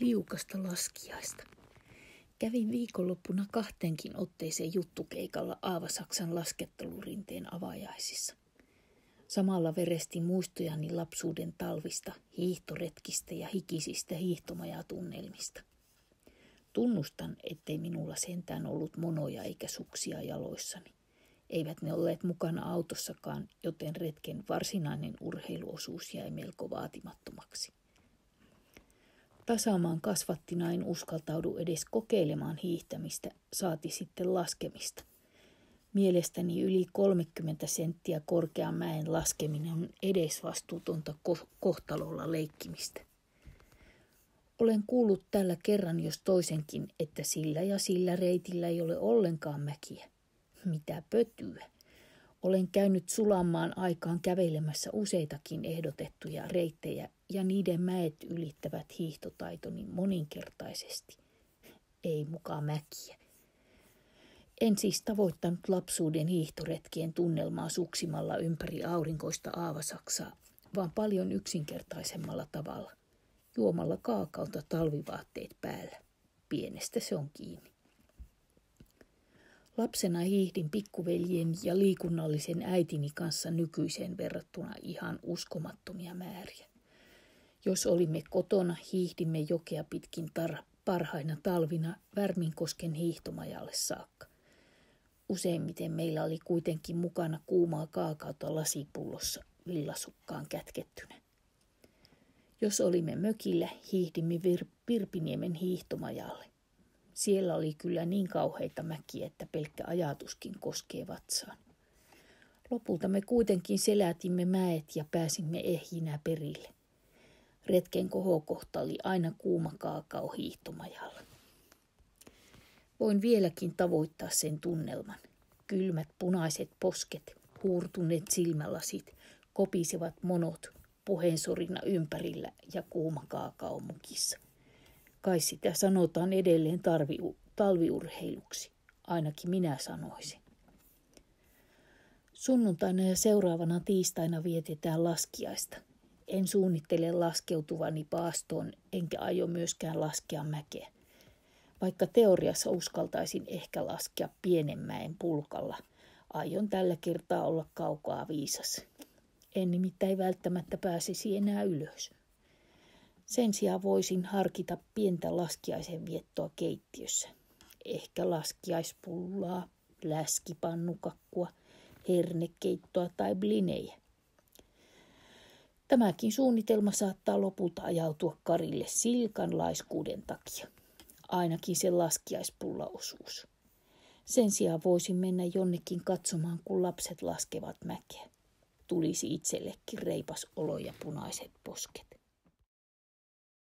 liukasta laskiaista. Kävin viikonloppuna kahteenkin otteeseen juttukeikalla Aavasaksan laskettelurinteen avajaisissa. Samalla veresti muistojani lapsuuden talvista, hiihtoretkistä ja hikisistä hiihtomajatunnelmista. Tunnustan, ettei minulla sentään ollut monoja eikä suksia jaloissani. Eivät ne olleet mukana autossakaan, joten retken varsinainen urheiluosuus jäi melko vaatimattomaksi. Tasaamaan kasvattina en uskaltaudu edes kokeilemaan hiihtämistä, saati sitten laskemista. Mielestäni yli 30 senttiä korkean mäen laskeminen on edesvastuutonta ko- kohtalolla leikkimistä. Olen kuullut tällä kerran jos toisenkin, että sillä ja sillä reitillä ei ole ollenkaan mäkiä. Mitä pötyä. Olen käynyt sulamaan aikaan kävelemässä useitakin ehdotettuja reittejä ja niiden mäet ylittävät hiihtotaitoni moninkertaisesti. Ei mukaan mäkiä. En siis tavoittanut lapsuuden hiihtoretkien tunnelmaa suksimalla ympäri aurinkoista Aavasaksaa, vaan paljon yksinkertaisemmalla tavalla, juomalla kaakaota talvivaatteet päällä. Pienestä se on kiinni. Lapsena hiihdin pikkuveljen ja liikunnallisen äitini kanssa nykyiseen verrattuna ihan uskomattomia määriä. Jos olimme kotona, hiihdimme jokea pitkin tar- parhaina talvina Värminkosken hiihtomajalle saakka. Useimmiten meillä oli kuitenkin mukana kuumaa kaakaota lasipullossa villasukkaan kätkettynä. Jos olimme mökillä, hiihdimme Vir- Virpiniemen hiihtomajalle. Siellä oli kyllä niin kauheita mäkiä, että pelkkä ajatuskin koskee vatsaan. Lopulta me kuitenkin selätimme mäet ja pääsimme ehjinä perille. Retken kohokohta oli aina kuuma kaakao hiihtomajalla. Voin vieläkin tavoittaa sen tunnelman. Kylmät punaiset posket, huurtuneet silmälasit, kopisevat monot, puheensorina ympärillä ja kuuma kaakao mukissa. Kai sitä sanotaan edelleen tarvi, talviurheiluksi. Ainakin minä sanoisin. Sunnuntaina ja seuraavana tiistaina vietetään laskiaista. En suunnittele laskeutuvani paastoon, enkä aio myöskään laskea mäkeä. Vaikka teoriassa uskaltaisin ehkä laskea pienen mäen pulkalla, aion tällä kertaa olla kaukaa viisas. En nimittäin välttämättä pääsisi enää ylös. Sen sijaan voisin harkita pientä laskiaisen viettoa keittiössä. Ehkä laskiaispullaa, läskipannukakkua, hernekeittoa tai blinejä. Tämäkin suunnitelma saattaa lopulta ajautua Karille silkan laiskuuden takia. Ainakin se laskiaispullaosuus. Sen sijaan voisin mennä jonnekin katsomaan, kun lapset laskevat mäkeä. Tulisi itsellekin reipas olo ja punaiset posket.